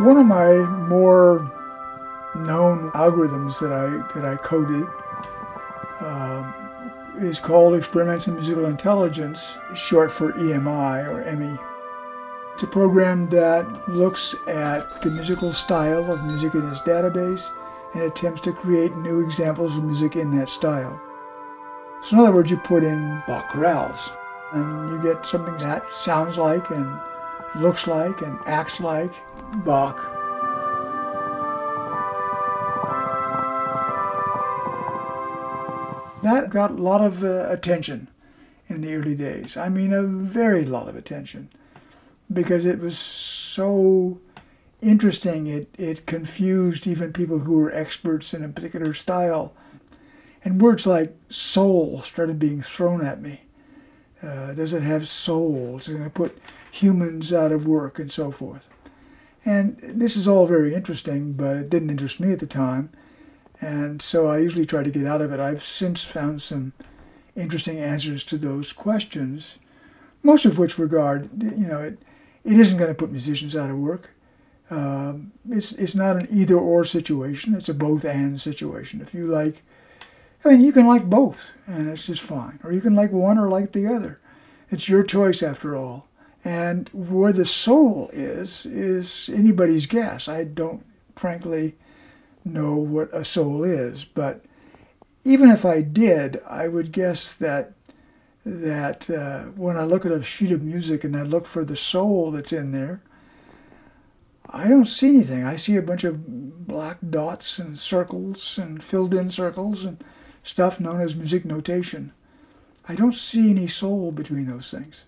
One of my more known algorithms that I that I coded um, is called Experiments in Musical Intelligence, short for EMI or ME. It's a program that looks at the musical style of music in its database and attempts to create new examples of music in that style. So in other words, you put in Bach chorales and you get something that sounds like and looks like and acts like Bach. That got a lot of uh, attention in the early days. I mean, a very lot of attention because it was so interesting. It, it confused even people who were experts in a particular style. And words like soul started being thrown at me. Uh, does it have souls? Is it going to put humans out of work and so forth? And this is all very interesting, but it didn't interest me at the time. And so I usually try to get out of it. I've since found some interesting answers to those questions, most of which regard, you know, it, it isn't going to put musicians out of work. Um, it's, it's not an either or situation, it's a both and situation. If you like, I mean, you can like both, and it's just fine. Or you can like one or like the other. It's your choice after all. And where the soul is, is anybody's guess. I don't, frankly, know what a soul is. But even if I did, I would guess that that uh, when I look at a sheet of music and I look for the soul that's in there, I don't see anything. I see a bunch of black dots and circles and filled in circles and stuff known as music notation. I don't see any soul between those things.